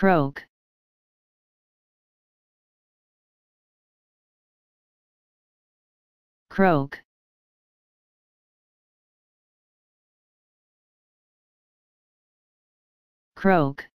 croak croak croak